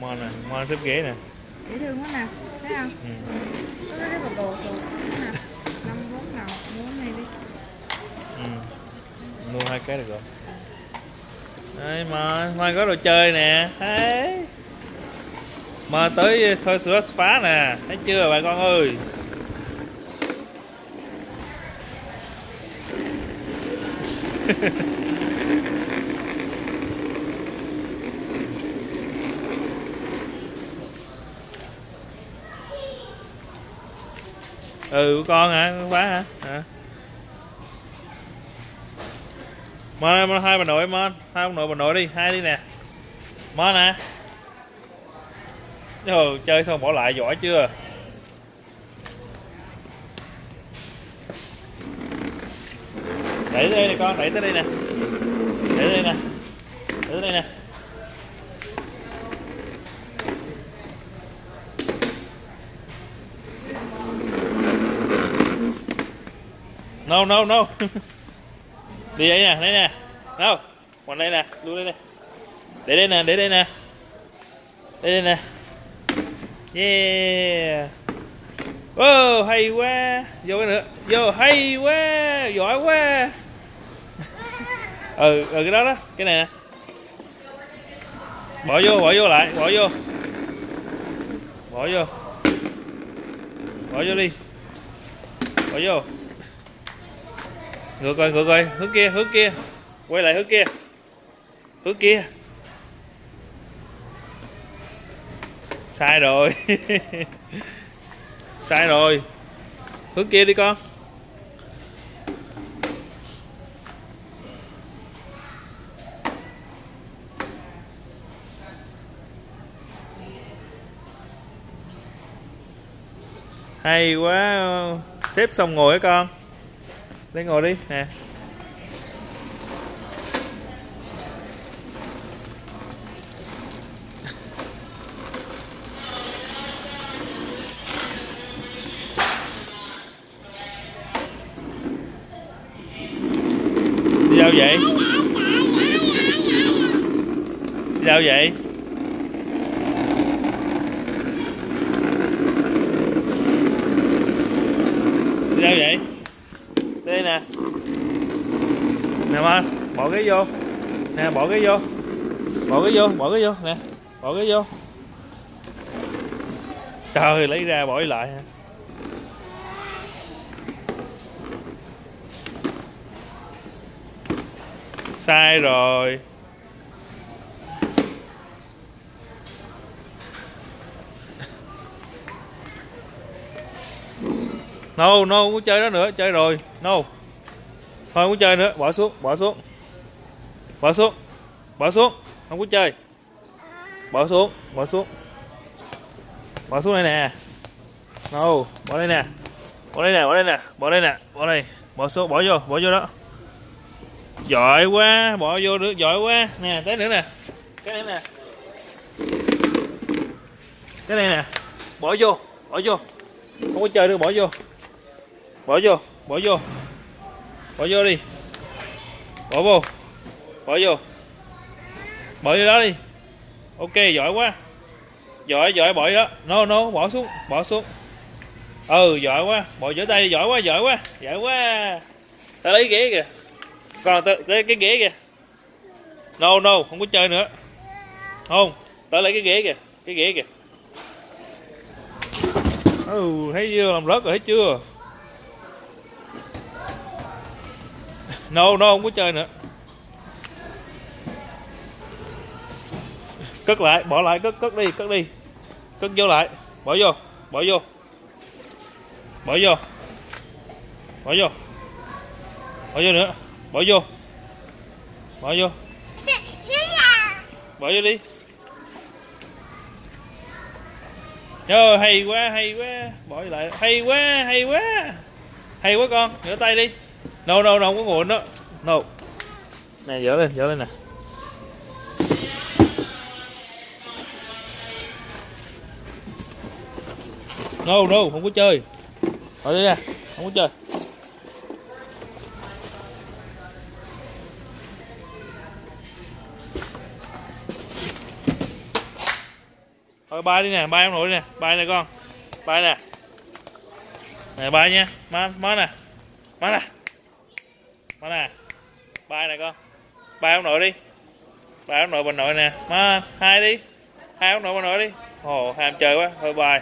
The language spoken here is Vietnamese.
mon nè mon xếp ghế nè dễ thương quá nè thấy không? Ừ. có rất là đồ đồ nè năm bốn nào mua cái này đi. Ừ. mua hai cái được rồi. Đây mà mai có đồ chơi nè. Thấy mà tới thôi sửa phá nè. Thấy chưa bà con ơi ừ của con hả? Con hả? Hả? Mon ơi, hai bà nội Mon. Hai ông nội bà nội đi. Hai đi nè. Mon nè Trời, chơi xong bỏ lại giỏi chưa? Đẩy tới đây nè con. Đẩy tới đây nè. Đẩy tới đây nè. Đẩy tới đây nè. No no no. Đi đây nè đây nè. Đâu còn đây nè luôn đây nè để đây nè, để đây nè. Đây đây nè. Yeah. Wow, hay quá. Vô cái nữa. Vô, hay quá. Giỏi quá. Ừ ừ cái đó đó, cái này nè. Bỏ vô bỏ vô lại, bỏ vô. Bỏ vô. Bỏ vô đi. Bỏ vô ngược rồi ngược rồi hướng kia hướng kia. Quay lại hướng kia. Hướng kia. Sai rồi. Sai rồi. Hướng kia đi con. Hay quá. Xếp xong ngồi hả con? Lên ngồi đi. Nè. Đi đâu vậy? Đi đâu vậy? Đi đâu vậy? đây nè. Nè mà bỏ cái vô. Nè, bỏ cái vô. Bỏ cái vô, bỏ cái vô, nè. Bỏ cái vô. Trời, lấy ra bỏ lại hả? Sai rồi. No no, không có chơi đó nữa, chơi rồi. No thôi, không có chơi nữa. Bỏ xuống bỏ xuống. Bỏ xuống. Bỏ xuống. Không có chơi. Bỏ xuống bỏ xuống. Bỏ xuống đây nè. No bỏ đây nè. Bỏ đây nè, bỏ đây nè. Bỏ đây nè. Bỏ đây. Bỏ xuống, bỏ vô bỏ vô đó. Giỏi quá. Bỏ vô được, giỏi quá. Nè, cái nữa nè. Cái này nè. Cái này nè. Bỏ vô bỏ vô. Không có chơi nữa, bỏ vô. Bỏ vô bỏ vô bỏ vô đi. Bỏ vô. Bỏ vô. Bỏ vô đó đi. Ok giỏi quá. Giỏi giỏi bỏ vô đó. No no bỏ xuống bỏ xuống. Ừ giỏi quá. Bỏ giữa tay giỏi quá giỏi quá. Giỏi quá. Ta lấy ghế kìa. Còn tới, tới cái ghế kìa. No no không có chơi nữa. Không tới lấy cái ghế kìa cái ghế kìa. Ừ thấy chưa làm rớt rồi thấy chưa? No no, không có chơi nữa. Cất lại, bỏ lại, cất cất đi cất đi. Cất vô lại, bỏ vô bỏ vô. Bỏ vô. Bỏ vô. Bỏ vô nữa. Bỏ vô. Bỏ vô. Bỏ vô đi. Trời hay quá hay quá. Bỏ lại. Hay quá hay quá. Hay quá con, rửa tay đi no no no không có nguồn đó. No nè, dỡ lên dỡ lên nè. No no không có chơi. Thôi đi ra không có chơi. Thôi, bay đi nè, bay em nội đi nè. Bay nè con. Bay nè. Nè, bay nha. Má má nè. Má nè má nè, bay nè con. Bay ông nội đi. Bay ông nội bà nội nè. Má hai đi. Hai ông nội bà nội đi. Ồ, ham chơi quá thôi bay